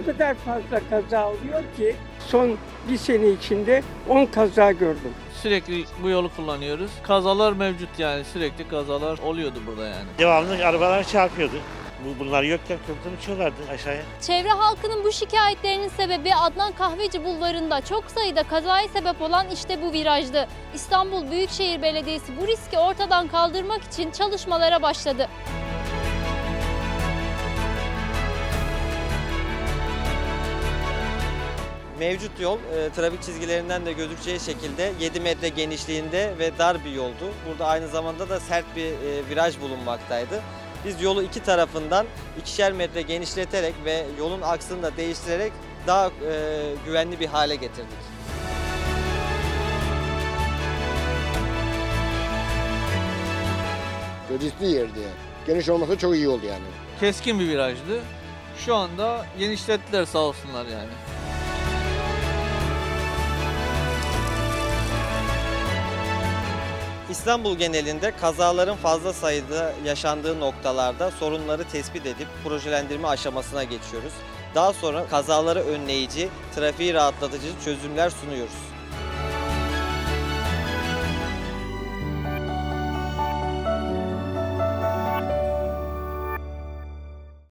O kadar fazla kaza oluyor ki son bir sene içinde 10 kaza gördüm. Sürekli bu yolu kullanıyoruz. Kazalar mevcut yani sürekli kazalar oluyordu burada yani. Devamlı arabalar çarpıyordu. Bu, bunlar yokken köprüden uçuyorlardı aşağıya. Çevre halkının bu şikayetlerinin sebebi Adnan Kahveci bulvarında çok sayıda kazaya sebep olan işte bu virajdı. İstanbul Büyükşehir Belediyesi bu riski ortadan kaldırmak için çalışmalara başladı. Mevcut yol e, trafik çizgilerinden de gözükeceği şekilde 7 metre genişliğinde ve dar bir yoldu. Burada aynı zamanda da sert bir e, viraj bulunmaktaydı. Biz yolu iki tarafından ikişer metre genişleterek ve yolun aksını da değiştirerek daha e, güvenli bir hale getirdik. Riskli yerdi yani. Geniş olması çok iyi oldu yani. Keskin bir virajdı. Şu anda genişlettiler sağ olsunlar yani. İstanbul genelinde kazaların fazla sayıda yaşandığı noktalarda sorunları tespit edip projelendirme aşamasına geçiyoruz. Daha sonra kazaları önleyici, trafiği rahatlatıcı çözümler sunuyoruz.